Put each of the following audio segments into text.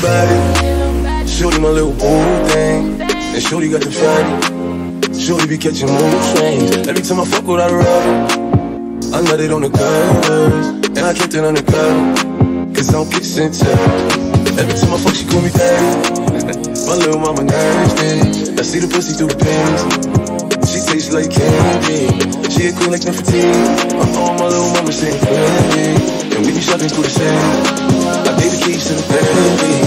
Body, shorty my little boo thing, and shorty got the fatty. Shorty be catching mood swings. Every time I fuck with her rubber, I nut it on the covers, and I kept it on the cover, cause I'm kissing too. Every time I fuck, she call me daddy. My little mama nasty. I see the pussy through the panties. She tastes like candy. She a cool like Nefertiti. I'm on my little mama saying candy. And we be shopping through the sand. I gave the keys to the Bentley.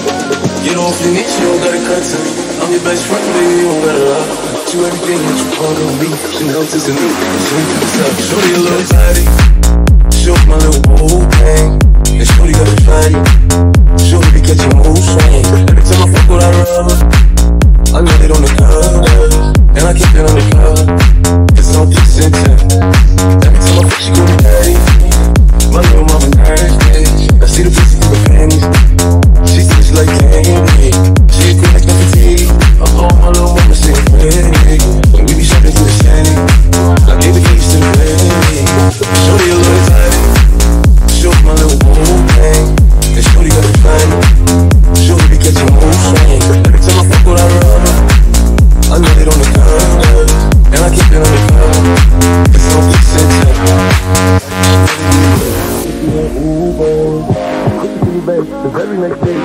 Get off your knees, you don't gotta cut to me. I'm your best friend, baby, you don't gotta lie. Do everything that you want to be. Chanel to the new. me a little tidy. Shorty my little boo thing. And shorty got the fatty. Shorty be catching mood swings. Every time I fuck with her I know it on the covers. And I keep it on the cover. It's on this and Every time I fuck, she call I know it on the cover. And I keep it on the cover. It's on this and The very next day, you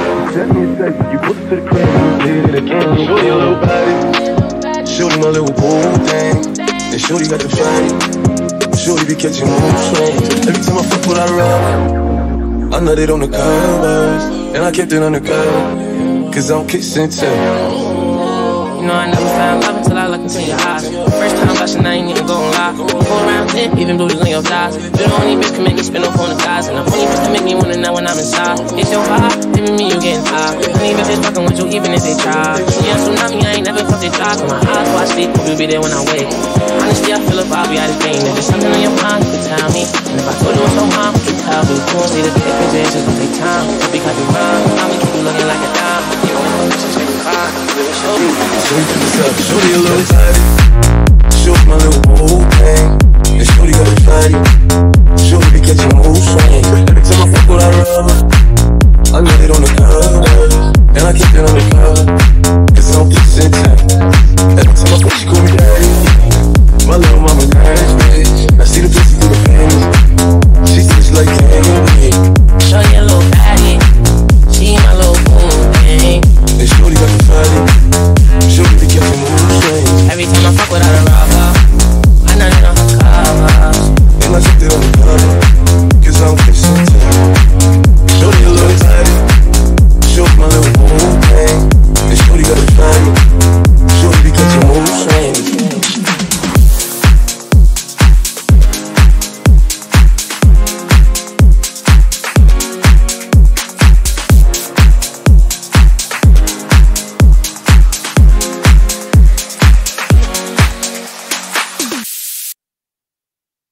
me a text, you put it to the crib, did it again. Shorty a little body, shorty my little boo thing, and shorty got the fatty. Shorty be catching mood swings. Every time I fuck with her rub, I nut it on the covers, and I kept it on the cover, cause I'm kissing too. You know I into your eyes. First time blushing, I ain't even gon' lie. Four around ten, even blues on your thighs. You're the only bitch can make me spin off on the guys, and the only bitch can make me wanna know when I'm inside. It's your vibe, giving me you getting high. Honey, bitch is fucking with you even if they try. Yeah, tsunami, I ain't never felt they try. So my eyes watch sleep, hope you be there when I wake. Honestly, I feel if I'll be out of pain. If there's something on your mind, you can tell me. And if I told you it's so harm, you can tell me. You won't see the big picture, it's just gonna take time. Because you rhyme, we keep you looking like a dime. Top, shorty a little tidy. Shorty my little boo thing, and shorty got the Cause I'm